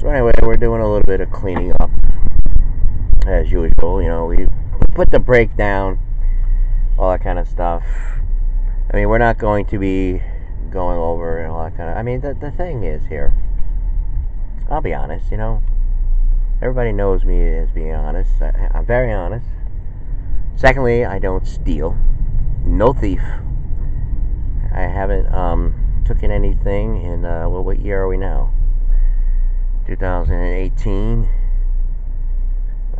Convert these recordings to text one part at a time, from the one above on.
So anyway, we're doing a little bit of cleaning up as usual. You know, we put the brake down, all that kind of stuff. I mean, we're not going to be going over and all that kind of. I mean, the the thing is here. I'll be honest. You know, everybody knows me as being honest. I, I'm very honest. Secondly, I don't steal. No thief. I haven't um, taken anything in. Uh, well, what year are we now? 2018.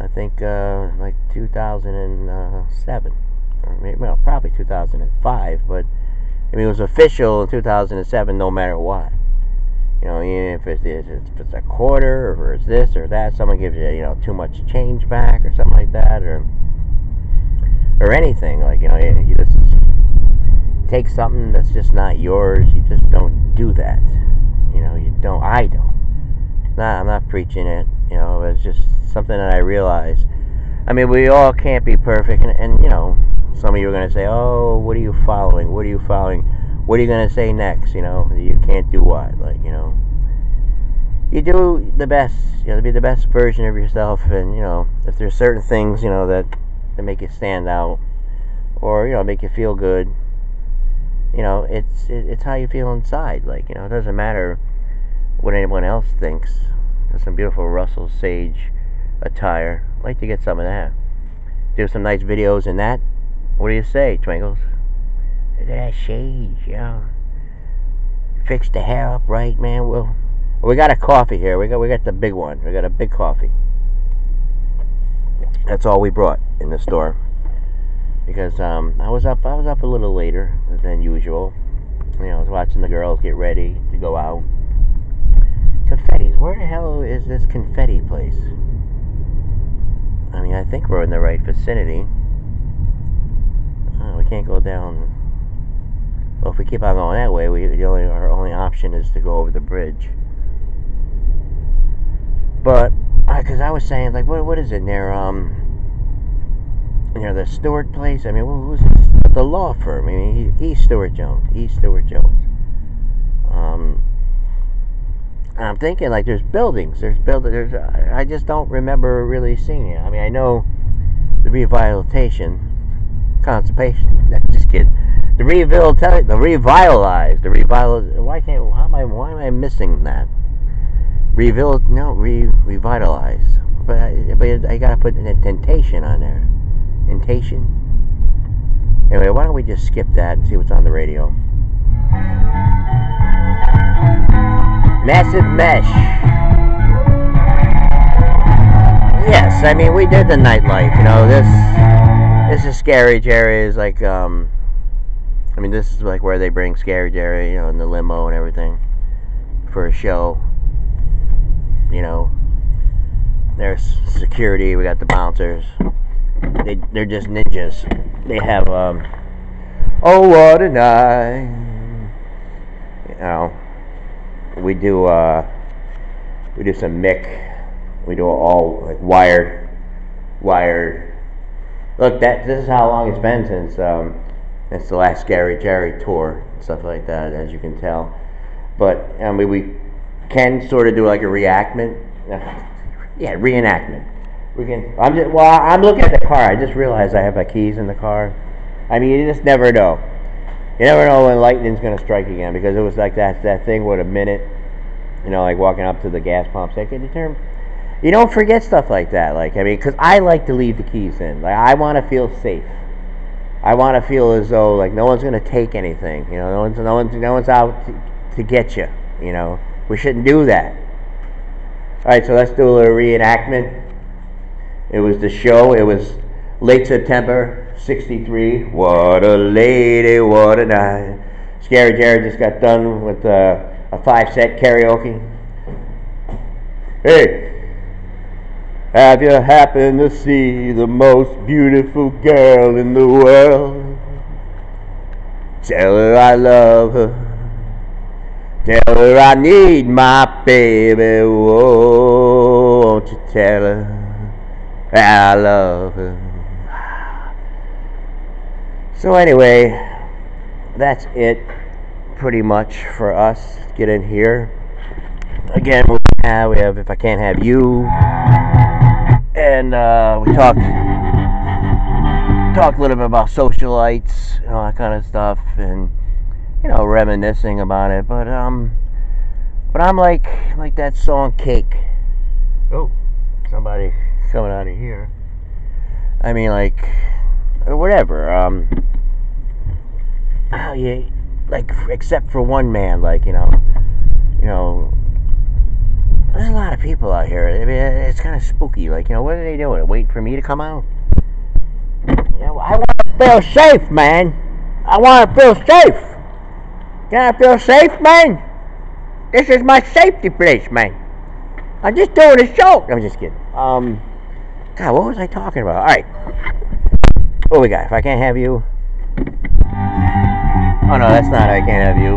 I think uh, like 2007, or maybe, well, probably 2005. But I mean, it was official in 2007, no matter what. You know, even if it's, if it's a quarter or it's this or that, someone gives you, you know, too much change back or something like that, or or anything like you know, you, you just take something that's just not yours. You just don't do that. You know, you don't. I don't. Not, I'm not preaching it. You know, it's just something that I realize. I mean, we all can't be perfect, and, and you know, some of you are going to say, "Oh, what are you following? What are you following? What are you going to say next?" You know, you can't do what, like you know. You do the best, you know, to be the best version of yourself, and you know, if there's certain things, you know, that that make you stand out, or you know, make you feel good, you know, it's it, it's how you feel inside. Like you know, it doesn't matter what anyone else thinks. There's some beautiful Russell Sage attire. I'd like to get some of that. Do some nice videos in that. What do you say, Twinkles? Look at that sage, you know. Fix the hair up right, man. Well, we got a coffee here. We got we got the big one. We got a big coffee. That's all we brought in the store because um, I was up I was up a little later than usual. You know, I was watching the girls get ready to go out. Where the hell is this confetti place? I mean, I think we're in the right vicinity. Uh, we can't go down. Well, if we keep on going that way, we the only our only option is to go over the bridge. But because I was saying, like, what what is it near um near the Stewart place? I mean, who's the law firm? I mean, E. Stewart Jones. E. Stewart Jones. Um, I'm thinking like there's buildings. There's buildings. There's I just don't remember really seeing it. I mean, I know the rehabilitation, constipation. just kidding. The rehabilitate, the revitalize, the revitalize. Why can't? How am I? Why am I missing that? Revill, no, re, revitalize. But I, but I gotta put an intentation on there. Intentation. Anyway, why don't we just skip that and see what's on the radio? Massive Mesh. Yes, I mean we did the nightlife. You know this. This is Scary Jerry. Is like um. I mean this is like where they bring Scary Jerry, you know, in the limo and everything, for a show. You know. There's security. We got the bouncers. They they're just ninjas. They have um. Oh what a night. You know we do uh, we do some mic. We do all like wired, wired. Look, that this is how long it's been since um, the last Scary Jerry tour and stuff like that, as you can tell. But I mean, we can sort of do like a reenactment. yeah, reenactment. We can. I'm just well. I'm looking at the car. I just realized I have my keys in the car. I mean, you just never know. You never know when lightning's going to strike again because it was like that that thing with a minute, you know, like walking up to the gas pump. Say, can you turn? You don't forget stuff like that. Like I mean, because I like to leave the keys in. Like I want to feel safe. I want to feel as though like no one's going to take anything. You know, no one's no one's no one's out to, to get you. You know, we shouldn't do that. All right, so let's do a little reenactment. It was the show. It was late September 63. What a lady, what a night. Scary Jared just got done with uh, a five set karaoke. Hey, have you happened to see the most beautiful girl in the world? Tell her I love her. Tell her I need my baby. Whoa, won't you tell her I love her? So anyway, that's it pretty much for us. Get in here. Again, we're have. We have if I can't have you, and uh, we talked talked a little bit about socialites and all that kind of stuff, and you know, reminiscing about it. But um, but I'm like like that song "Cake." Oh, somebody coming out of here. I mean, like whatever. Um, oh yeah, like except for one man, like you know, you know. There's a lot of people out here. I mean, it's kind of spooky. Like, you know, what are they doing? Waiting for me to come out? You know, I want to feel safe, man. I want to feel safe. Can I feel safe, man? This is my safety place, man. I'm just doing a show. I'm just kidding. Um, God, what was I talking about? All right. What we got? If I can't have you. Oh no, that's not. I can't have you.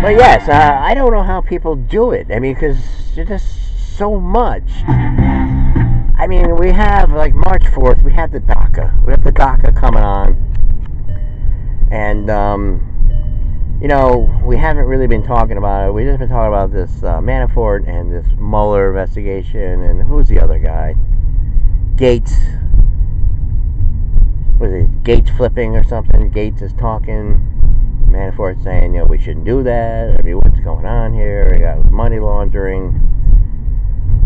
But yes, uh, I don't know how people do it. I mean, because it's just so much. I mean, we have like March 4th, we have the DACA. We have the DACA coming on. And, um, you know, we haven't really been talking about it. We've just been talking about this uh, Manafort and this Mueller investigation. And who's the other guy? Gates. Gates flipping or something? Gates is talking. Manafort saying, you know, we shouldn't do that. I mean, what's going on here? We got money laundering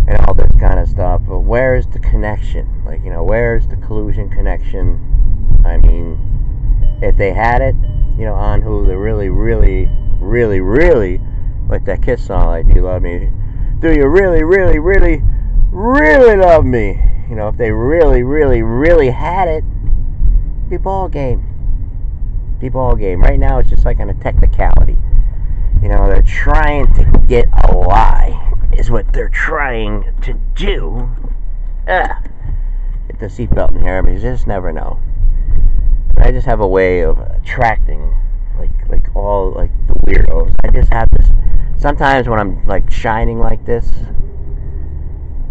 and all this kind of stuff. But where's the connection? Like, you know, where's the collusion connection? I mean, if they had it, you know, on who they really, really, really, really, like that Kiss song, like, do you love me? Do you really, really, really, really love me? You know, if they really, really, really had it, be ball game the ball game. Right now, it's just like on a technicality. You know, they're trying to get a lie, is what they're trying to do. Ah, get the seatbelt in here, but you just never know. I just have a way of attracting, like, like all like the weirdos. I just have this. Sometimes when I'm like shining like this,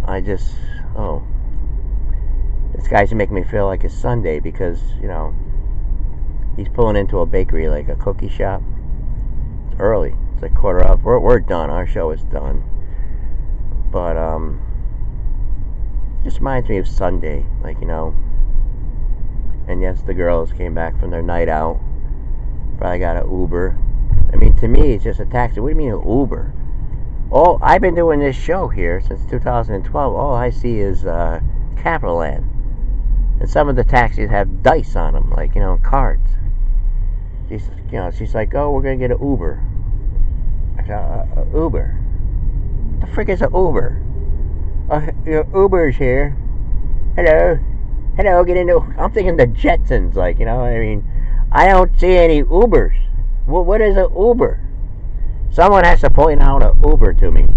I just oh, this guy's making me feel like it's Sunday because you know he's pulling into a bakery, like a cookie shop. It's early. It's like quarter up. We're, we're done. Our show is done. But, um, just reminds me of Sunday. Like, you know. And yes, the girls came back from their night out. Probably got an Uber. I mean, to me, it's just a taxi. What do you mean an Uber? Oh, I've been doing this show here since 2012. All I see is uh, Capital Land. And some of the taxis have dice on them, like, you know, cards she's you know she's like, oh, we're gonna get an Uber. I said, uh, uh, Uber. What the frick is an Uber? Uh, your Uber's here. Hello, hello. Get into. I'm thinking the Jetsons, like you know. I mean, I don't see any Ubers. What what is an Uber? Someone has to point out an Uber to me.